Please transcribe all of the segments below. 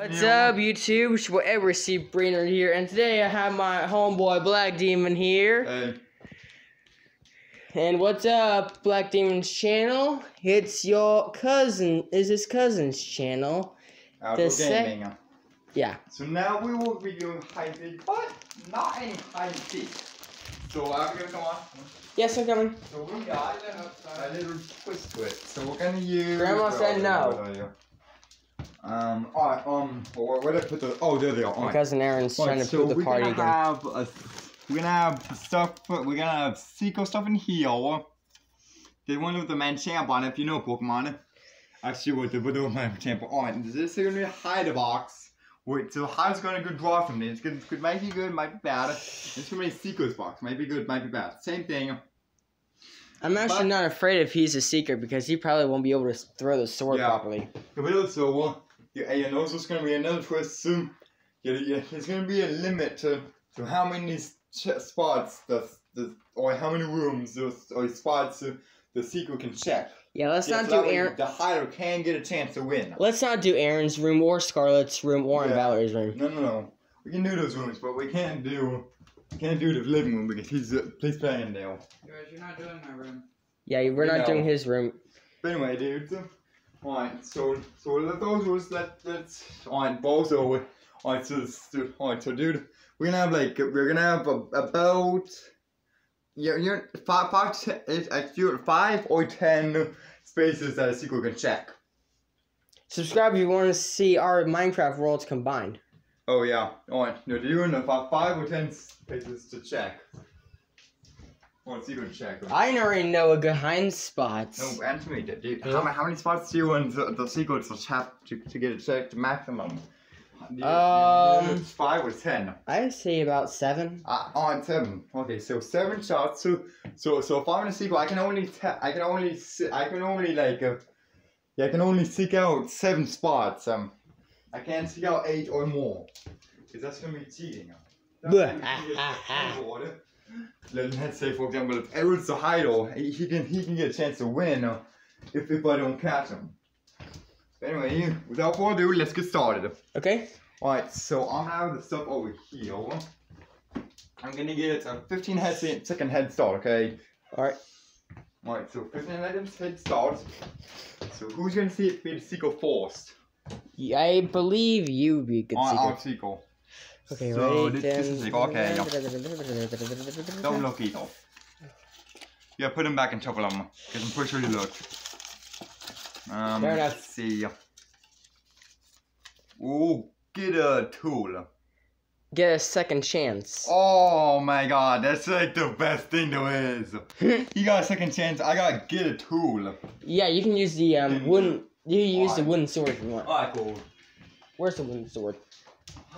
What's up, YouTube? It's your Edward C. Brainerd here, and today I have my homeboy Black Demon here. Hey, And what's up, Black Demon's channel? It's your cousin, is his cousin's channel. outdoor The sec- gaming. Yeah. So now we will be doing high and seek, but not any high and seek. So I'm gonna come on. Yes, I'm coming. So we got a little twist to it. So we're gonna use. Grandma said no. Um. Alright. Um. Where, where did I put the? Oh, there they are. My Alright. cousin Aaron's trying to so put the we're party gonna again. have a, we're gonna have stuff. We're gonna have Seiko stuff in here. They one with the Machamp on it, if you know Pokemon. Actually, what the with the Machamp on. It. This is gonna be a hide box. Wait, so how's gonna go draw from this? Could, could might be good, might be bad. It's gonna be a Seiko's box. Might be good, might be bad. Same thing. I'm actually but- not afraid if he's a seeker because he probably won't be able to throw the sword Yeah. properly. But also, uh, yeah, you know, there's gonna be another twist soon. Yeah, yeah, there's gonna be a limit to, to how many s- spots the, the or how many rooms those or spots uh, the sequel can check. Yeah, let's Yeah, not so do Aaron. The hider can get a chance to win. Let's not do Aaron's room or Scarlet's room or Yeah. Valerie's room. No, no, no. We can do those rooms, but we can't do we can't do the living room because he's uh, he's playing now. Guys, you're not doing my room. Yeah, we're We not know. doing his room. But anyway, dude. so- Alright, so so let those rules let let's alright both over. Alright, so so- alright, so dude, we're gonna have like we're gonna have a, about you're you're five five to eight, like, you're five or ten spaces that a sequel can check. Subscribe if you want to see our Minecraft worlds combined. Oh yeah, alright, no, you're in the five, five or ten spaces to check. Alright, sequel to check. I already know a behind spots. No, answer me, dude. How, how many spots do you want the, the sequel to have to, to get it checked maximum? You- Um, you five or ten? I say about seven. Uh, on seven. Okay, so seven shots. So so so if I'm in a sequel, I can only te- I can only se- I can only like uh, yeah, I can only seek out seven spots. Um, I can't seek out eight or more, because that's gonna be cheating. That's Bleh. gonna be Cheating. Order. Let- Let's say, for example, if Eric's the hider, he he can he can get a chance to win uh, if if I don't catch him. Anyway, without further ado, let's get started. Okay. Alright, so I'm gonna have the stuff over here. I'm gonna get a 15 head second head start, okay? Alright. Alright, so 15 seconds head start. So who's gonna see it be the sequel first? I believe you be a good our seeker. sequel. Okay, so ready? this, this is okay. Don't look either. Yeah, put him back shuffle him, because I'm pretty sure you looked. Um, Fair enough. let's see. Ooh, get a tool. Get a second chance. Oh my god, that's like the best thing there is. You got a second chance. I gotta get a tool. yeah, you can use the um wooden. You can use the wooden sword if you want. Alright, cool. Where's the wooden sword?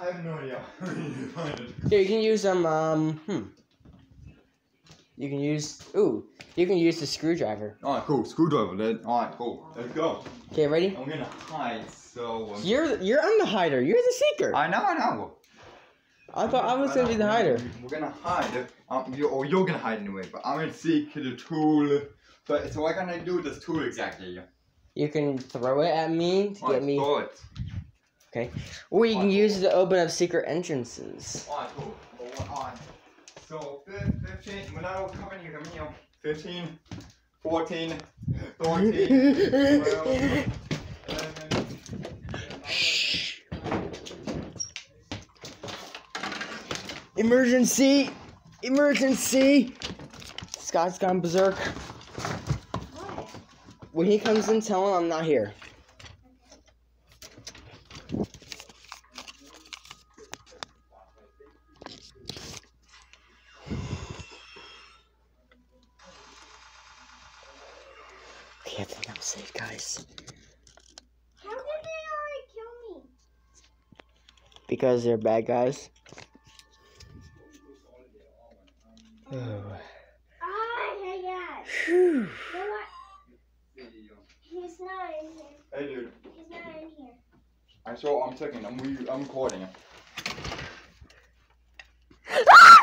I have no idea. Find. Here, you can use them. Um, hmm. You can use. Ooh, you can use the screwdriver. Alright, cool. Screwdriver then. Alright, cool. Let's go. Okay, ready? I'm gonna hide, so. Um, You're you're I'm the hider. You're the seeker. I know, I know. I thought I was gonna be the hider. We're gonna hide. Um, you or you're gonna hide anyway, but I'm gonna seek the tool. But so what can I do with this tool exactly? You can throw it at me to Alright, get me, throw it. or you can use it to open up secret entrances. Alright, cool. Alright. So, 15, when I was coming here, come here. 15, 14, 13, 12, 11. Emergency! Emergency! Scott's gone berserk. When he comes in, tell him I'm not here. Okay, I think I'm safe, guys. How did they already kill me? Because they're bad guys. Oh. Ah. You? He's not in here. Hey, dude. He's not in here. I saw. I'm checking. I'm re- I'm recording.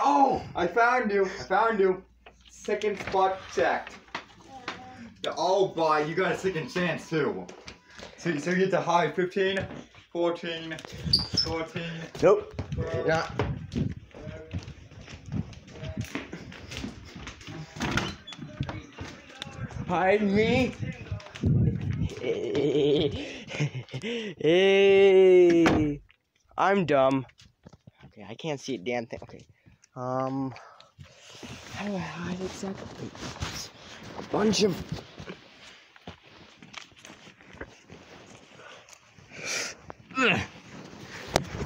oh! I found you. I found you. Second spot checked. Yeah, oh, boy, you got a second chance too. So, so you get to high 15, 14, 14, Nope. 12, Not. 11, Hide me. Hey. I'm dumb. Okay, I can't see a damn thing. Okay. Um. How do I hide exactly? A bunch of.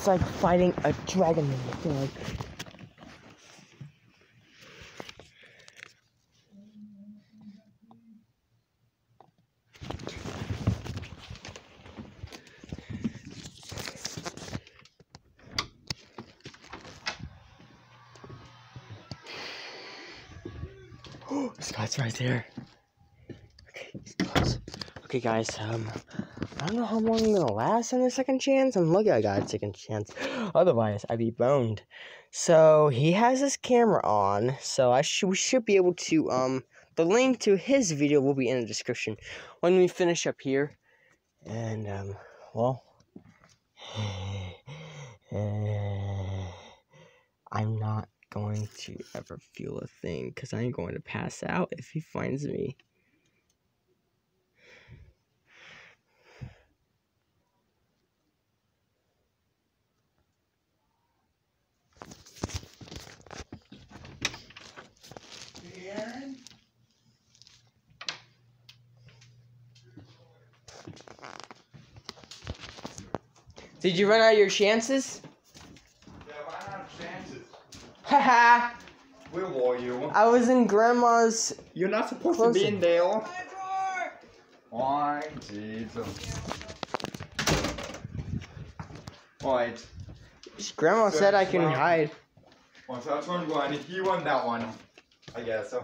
It's like fighting a dragon. I feel like. Scott's right there. Okay. Okay, guys. Um, I don't know how long I'm gonna last on the second chance. I'm lucky I got a second chance. Otherwise, I'd be boned. So he has his camera on. So I should we should be able to um. The link to his video will be in the description when we finish up here. And um, well, I'm not going to ever feel a thing because I'm going to pass out if he finds me. Did you run out of your chances? Yeah, but I have chances. Haha! Where were you? I was in grandma's. You're not supposed Close to be in there. Why, Jesus. Alright. Grandma So said I can round- hide. Well, so that's one one. He won that one. I guess so.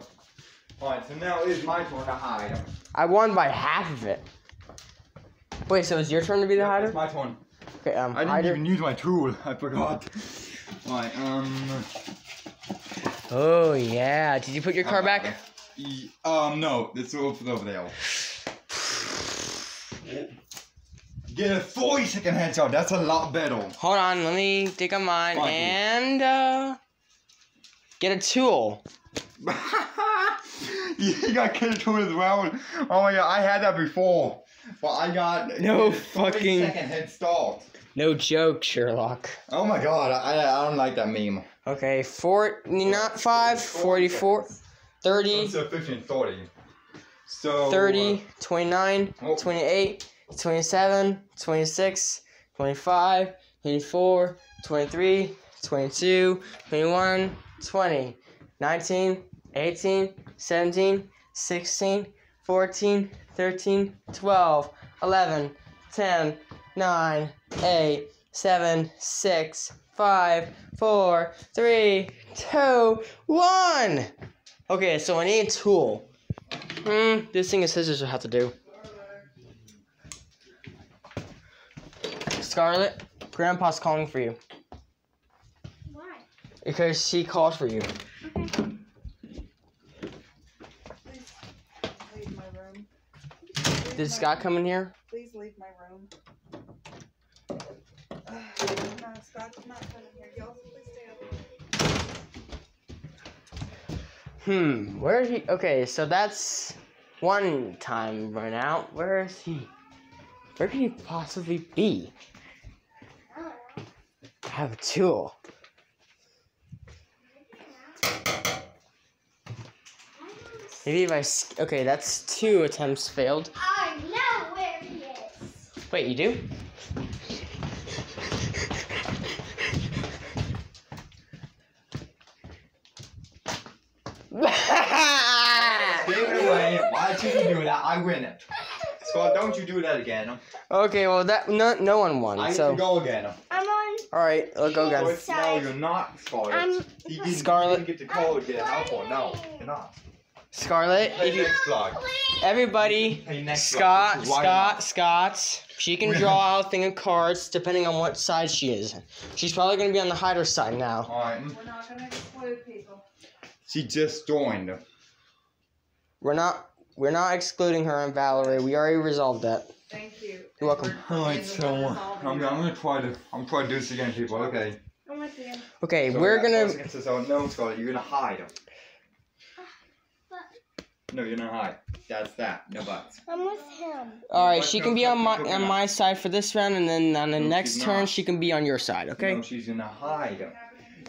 Alright, so now it's my turn to hide. I won by half of it. Wait, so it's your turn to be the Yeah, hider? It's my turn. Okay, um, I didn't hider. even use my tool. I forgot. Alright, um. Oh yeah. Did you put your car back? E- um, no. It's over over there. Get a 40 second headshot. That's a lot better. Hold on, let me dig up mine Fine. and uh, get a tool. you got killer tool as well. Oh my god, I had that before. But I got No fucking- second head start. No joke, Sherlock. Oh my god, I, I don't like that meme. Okay, four, not five, 44, 30, It's a 15 30. So 30, uh, 29, Oh. 28, 27, 26, 25, 24, 23, 22, 21, 20, 19, 18, 17, 16, 14, 13, 12, 11, 10, 9, 8, 7, 6, 5, 4, 3, 2, 1. Okay, so I need a tool. Hmm, this thing is scissors will have to do. Scarlet, Grandpa's calling for you. Why? Because she called for you. Okay. Please leave my room. Did Scott come in here? Please leave my room. no, Scott's not coming here. Y'all please stay over Hmm, where is he? Okay, so that's one time run out. Where is he? Where could he possibly be? I don't know. I have a tool. Maybe if I. Okay, that's two attempts failed. I know where he is. Wait, you do? Stay away. Why did you do that? I win it. So don't you do that again. okay, well that no no one won. get So to go again. I'm on. all right, let's go No, guys. it's- oh, no, you're not, Scarlet. I'm- you didn't, Scarlet. You didn't get the code to get an alpha. No, you're not. Scarlet, Play if you, everybody, Play Scott, vlog. This is why Scott, Scott. She can draw out a thing of cards depending on what side she is. She's probably gonna be on the hider side now. Alright. We're not gonna exclude people. She just joined. We're not. We're not excluding her and Valerie. We already resolved that. Thank you. You're welcome. Alright, so uh, I'm, I'm gonna try to I'm trying to do this again, people. Okay. I'm with you. Okay, So, we're yeah, gonna. first against this, no, Scarlett, you're gonna hide. No, you're gonna hide. That's that. No buts. I'm with him. All right, What she no, can be on my no, on no. my side for this round, and then on the No, next turn not. she can be on your side. Okay. No, she's gonna hide.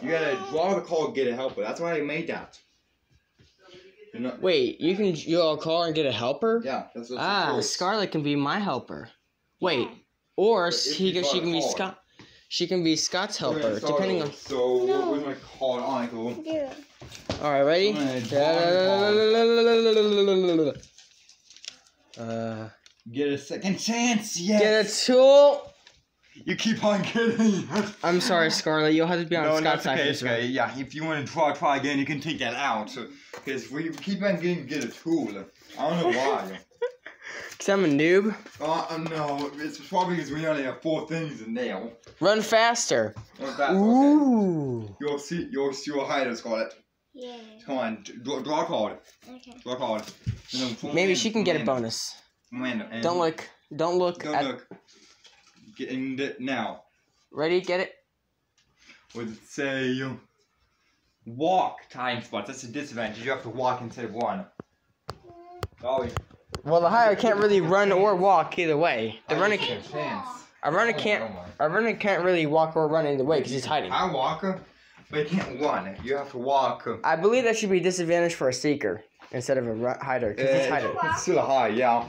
You gotta draw the card, get a helper. That's why I made that. Not. Wait, you can you'll call and get a helper. Yeah, that's what's Ah, supposed. Scarlet can be my helper. Wait, or if he can she can be. Scott. She can be Scott's helper, depending on. So, No. what was my card on? Cool. Yeah. All right, ready? Uh, Get a second chance. Yes. get a tool. You keep on getting. I'm sorry, Scarlet. You'll have to be on no, Scott's okay. for It's round. okay. Yeah, if you want to try, try again, you can take that out. Because we keep on getting get a tool. I don't know why. Cause I'm a noob. uh, no, it's probably because we only have four things in there. Run faster. That? Okay. Ooh. You'll see. You'll see your hider, Scarlet. Yeah. Come on, draw, draw a card. Okay. Draw a card. And then pull Maybe in, she can get a bonus. pull in, and- Don't look. Don't look. Don't at, look. Get in it now. Ready? Get it. Would it say walk time spots? That's a disadvantage. You have to walk instead of run. Oh, Well, the higher can't really run or walk either way. The runner can can't. chance. A runner oh, can't. A runner can't really walk or run either way because he's hiding. I walk, but you can't run. You have to walk. I believe that should be a disadvantage for a seeker instead of a hider because he's uh, hiding. It's still a high, yeah.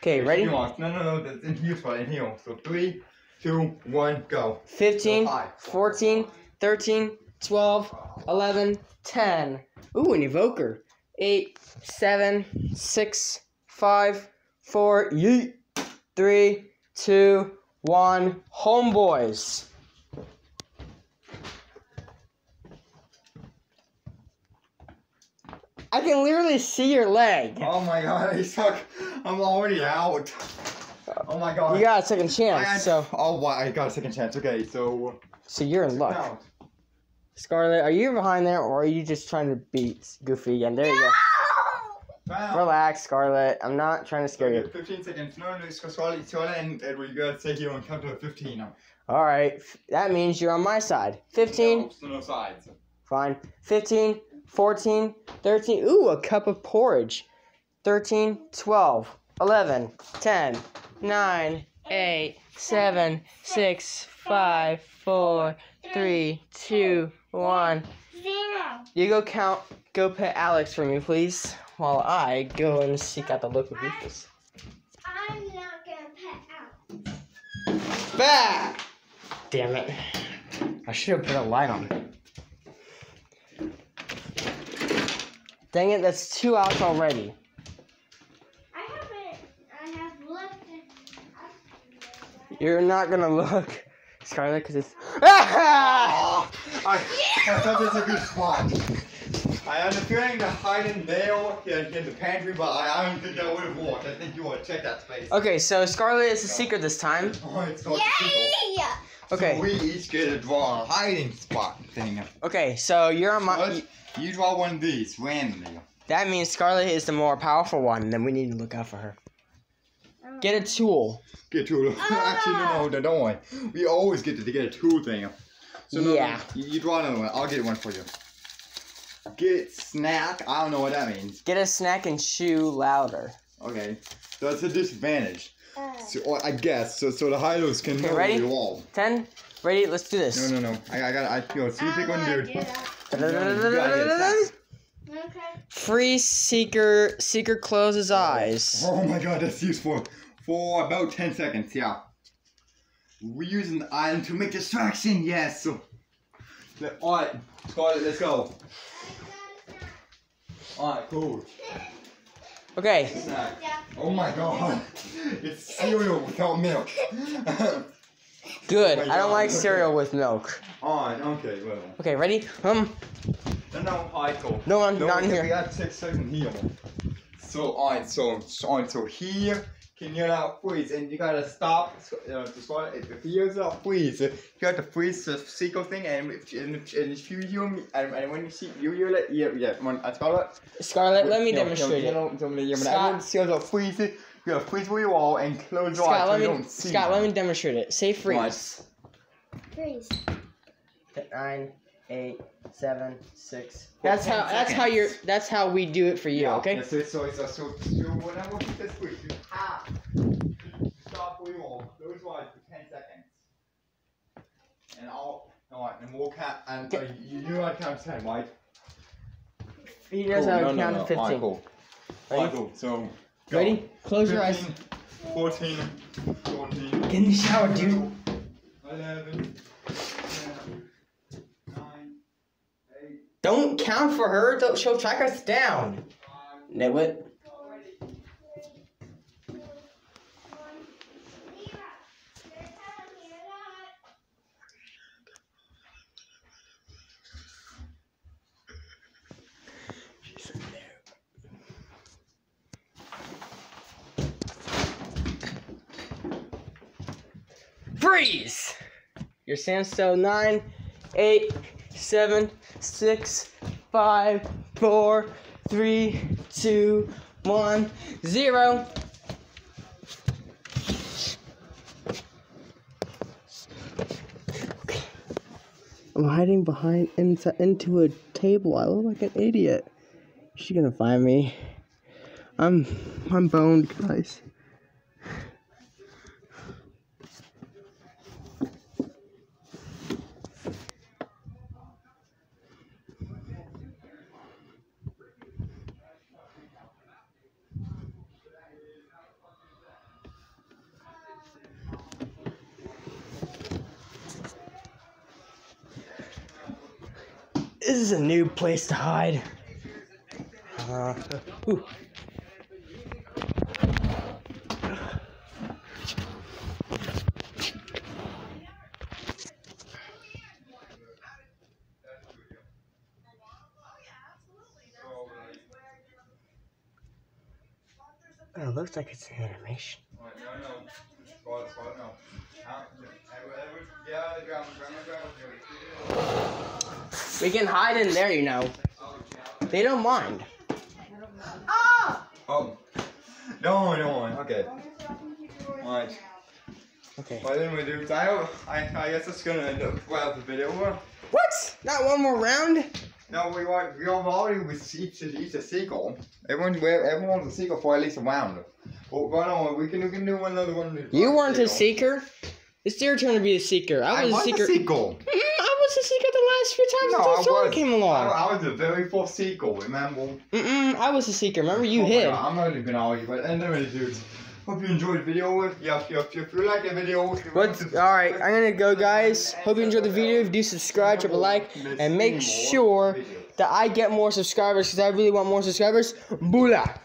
Okay, ready? No, no, no. That's in here, in here. So three, two, one, go. 15, Go 14, 13, 12, 11, 10. Ooh, an evoker. 8, 7, 6, 5, 4, yeet. 3, 2, 1. Homeboys. I can literally see your leg. Oh my god, I suck. I'm already out. Oh my god. You got a second I chance, had- so Oh, wow, I got a second chance. Okay, so. so you're in luck. Now, Scarlet, are you behind there, or are you just trying to beat Goofy again? There you go. now. Relax, Scarlet. I'm not trying to scare Okay, you. 15 seconds. No, no, it's Scarlet, Scarlet, and Edward, you gotta take here and count to 15 now. All right, that means you're on my side. 15, No, no sides. fine. 15, 14, 13. Ooh, a cup of porridge. 13, 12, 11, 10, 9, 8, 7, 6, 5, 4, 3, 2, 1. Zero. You go count, go pet Alex for me, please, while I go and seek out the local Goofus. I'm not gonna pet out. Bah! Damn it. I should have put a light on. Dang it, that's two outs already. I haven't. I have looked. At, You're not gonna look, Scarlet, because it's. Ah! Oh, I, I thought this was a good spot. I had a feeling to hide in there in, in the pantry, but I, I don't think that would have worked. I think you would check that space. Okay, so Scarlet is the secret this time. Oh, it's called the. Yay! Okay. So we each get to draw a hiding spot thing. Okay, so you're on my. You draw one of these randomly. That means Scarlet is the more powerful one, and then we need to look out for her. Get a tool. Get a tool. Actually, no, no, don't worry. We always get to get a tool thing. So no, Yeah. you, you draw another one. I'll get one for you. Get snack. I don't know what that means. Get a snack and chew louder. Okay, so that's a disadvantage. So or I guess so. So the hidos can Okay, know ready? the wall. Ten. Ready? Let's do this. No, no, no. I, I got. I feel. So you pick one, dude. Okay. Free seeker. Seeker closes eyes. Oh my god, that's useful. For about 10 seconds, yeah. We're using the island to make distraction, yes. So, let- alright, Scarlet, let's go. Alright, cool. Okay. Snack. Oh my god. It's cereal without milk. Good. Oh I don't like cereal with milk. Alright, okay, well. Okay, ready? Um. No, no, alright. No, I'm No, not in We here. got six seconds here. So, alright, so, so, alright, so here, can you not freeze and you gotta stop uh, to start if the video's not freeze you have to freeze the sequel thing and if, and if, and if you hear me and, and when you see you hear it yeah yeah man I tell it Scarlett, let me demonstrate you it. know, you know, you know, Scott- when see us freeze it you gotta freeze where you are and close your Scott, eyes so let you me don't see Scott, let me demonstrate it. Say freeze. Freeze. Nine, eight, seven, six. For That's 10 how. That's how you're. That's how we do it for you. Yeah, Okay. yeah, so, so, so, so, so whenever you just freeze you have to stop where you are close your eyes for 10 seconds and I'll alright and we'll count and uh, you, you know how to count to 10 right He knows how to count to fifteen. Alright, cool. Ready? Alright, cool. So, go. Ready? Close your eyes. 14, 14, Get in the shower, dude. 11, 9, 8, Don't count for her. Don't, she'll track us down. 5, Nitwit. Freeze! Your standstill nine, eight, seven, six, five, four, three, two, one, zero. I'm hiding behind into, into a table. I look like an idiot. She's gonna find me. I'm I'm boned, guys. This is a new place to hide. Uh, ooh. Oh, it looks like it's an animation. We can hide in there, you know. They don't mind. Oh. oh. No, no, okay. Alright. Okay. Well, then we do. I, I, I guess it's gonna end up well the video. What? Not one more round? No, we want we already received each, each a seagull. Everyone, we- everyone wants a seagull for at least a round. But why don't we can we can do another one. You weren't a seeker. It's your turn to be a seeker. I I was, was a seeker. a seagull. I was a seeker the few times No, until I was. came along. I was the very first seagull. Remember? Mm-mm, I was a seeker. Remember, you Oh. God, I'm not even gonna argue, but anyway, dudes. Hope you enjoyed the video. Yeah, if you, if you, you like the video, What's all right? I'm gonna go, guys. Hope you enjoyed the video. If you do, subscribe, drop a like, and make sure that I get more subscribers because I really want more subscribers. Boolah!